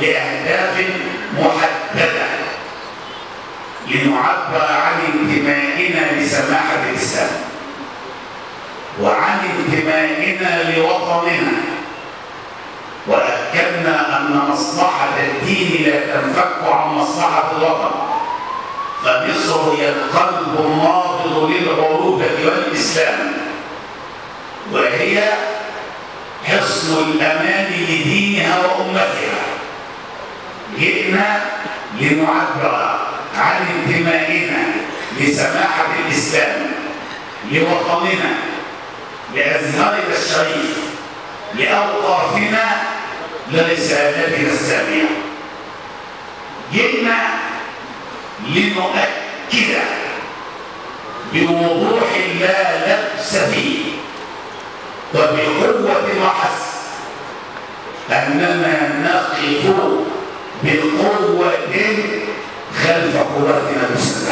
لأهداف محددة. لنعبر عن انتمائنا لسماحة الإسلام وعن انتمائنا لوطننا. وأكدنا أن مصلحة الدين لا تنفك عن مصلحة الوطن. فمصر هي القلب النابض للعروبة والإسلام. وهي حصن الأمان لدينها وأمتها. جئنا لنعبر عن انتمائنا لسماحة الإسلام لوطننا لأزهارنا الشريف لأوقافنا لرسالتنا السامية. جئنا لنؤكد بوضوح لا لبس فيه وحسب أننا نقف بقوة خلف قواتنا المسلمة